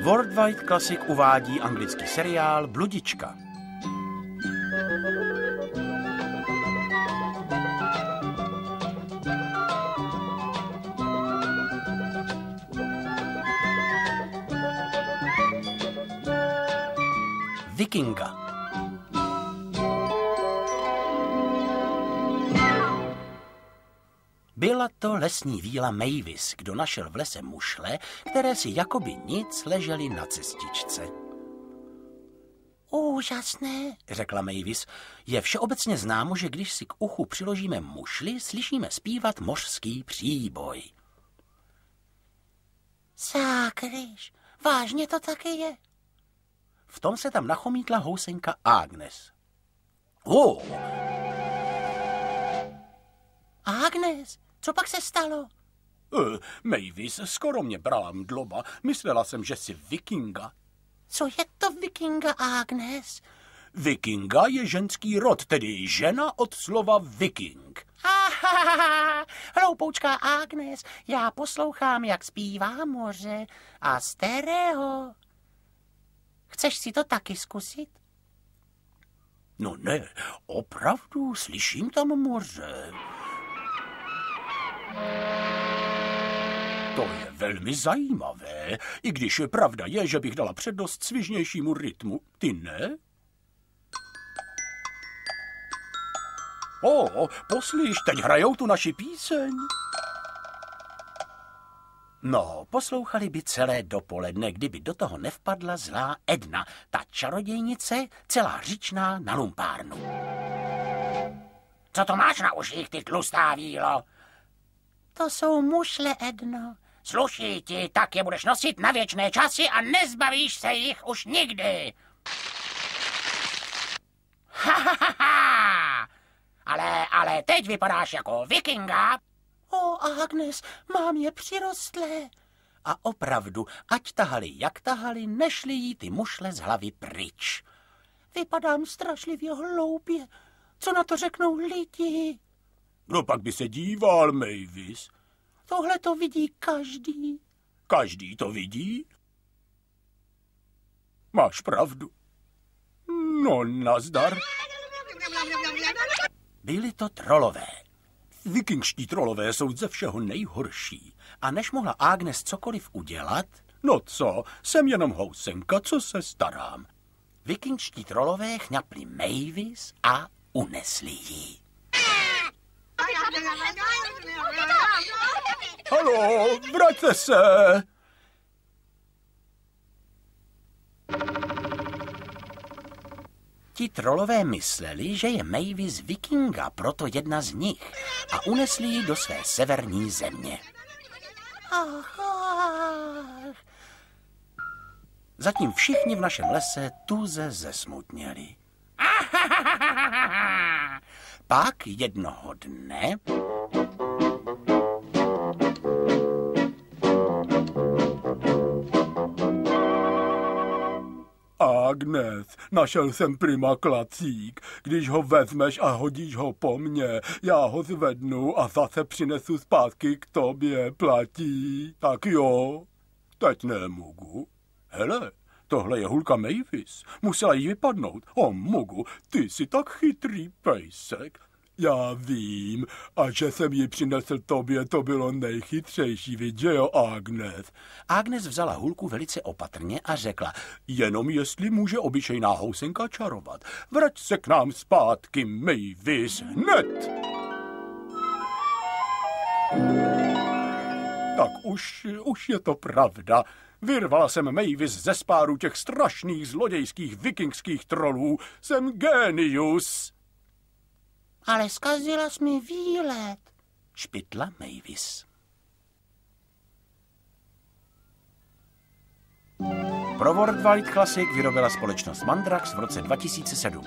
Worldwide Classic uvádí anglický seriál Bludička. Vikinga. Byla to lesní víla Mavis, kdo našel v lese mušle, které si jakoby nic ležely na cestičce. Úžasné, řekla Mavis. Je všeobecně známo, že když si k uchu přiložíme mušli, slyšíme zpívat mořský příboj. Zákryš, vážně to taky je? V tom se tam nachomítla housenka Agnes. Oh. Agnes, co pak se stalo? Uh, Mavis, skoro mě brala mdloba. Myslela jsem, že jsi vikinga. Co je to vikinga, Agnes? Vikinga je ženský rod, tedy žena od slova viking. Ahaha, hloupoučká Agnes, já poslouchám, jak zpívá moře a stereo. Chceš si to taky zkusit? No ne, opravdu, slyším tam moře. To je velmi zajímavé, i když pravda je, že bych dala přednost svižnějšímu rytmu. Ty ne? O, poslyš, teď hrajou tu naši píseň. No, poslouchali by celé dopoledne, kdyby do toho nevpadla zlá Edna, ta čarodějnice, celá říčná na lumpárnu. Co to máš na uších, ty tlustá vílo? To jsou mušle, Edno. Sluší ti, tak je budeš nosit na věčné časy a nezbavíš se jich už nikdy. Ha, ha, ha, ha. Ale, ale teď vypadáš jako vikinga. O, Agnes, mám je přirostlé. A opravdu, ať tahali, jak tahali, nešli jí ty mušle z hlavy pryč. Vypadám strašlivě hloupě. Co na to řeknou lidi? No pak by se díval, Mavis. Tohle to vidí každý. Každý to vidí? Máš pravdu. No, nazdar. Byli to trolové. Vikingští trolové jsou ze všeho nejhorší. A než mohla Agnes cokoliv udělat... No co, jsem jenom housenka, co se starám. Vikingští trolové chňapli Mavis a unesli ji. Halo, vraťte se! Ti trolové mysleli, že je Mavis vikinga, proto jedna z nich, a unesli ji do své severní země. Zatím všichni v našem lese tuze zesmutněli. Pak jednoho dne... Agnes, našel jsem prima klacík. Když ho vezmeš a hodíš ho po mně, já ho zvednu a zase přinesu zpátky k tobě, platí. Tak jo, teď nemůžu. Hele, tohle je hulka Mavis. Musela jí vypadnout. O, Mugu, ty jsi tak chytrý pejsek. Já vím, a že jsem ji přinesl tobě, to bylo nejchytřejší, vidíš, jo, Agnes? Agnes vzala hulku velice opatrně a řekla, jenom jestli může obyčejná housenka čarovat. Vrať se k nám zpátky, Mavis, hned! Tak už, už je to pravda. Vyrvala jsem Mavis ze spáru těch strašných zlodějských vikingských trolů. Jsem genius. Ale zkazila jsi mi výlet, špitla Mavis. Pro Worldwide Classic vyrobila společnost Mandrax v roce 2007.